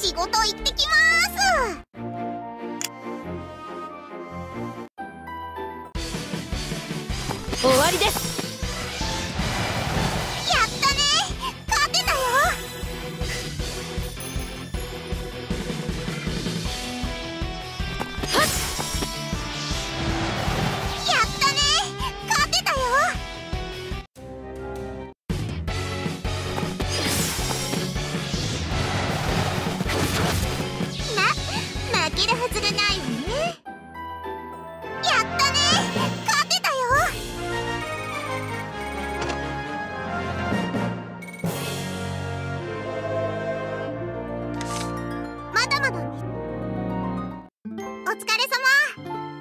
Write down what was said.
仕事行ってきます。終わりです。お疲れ様。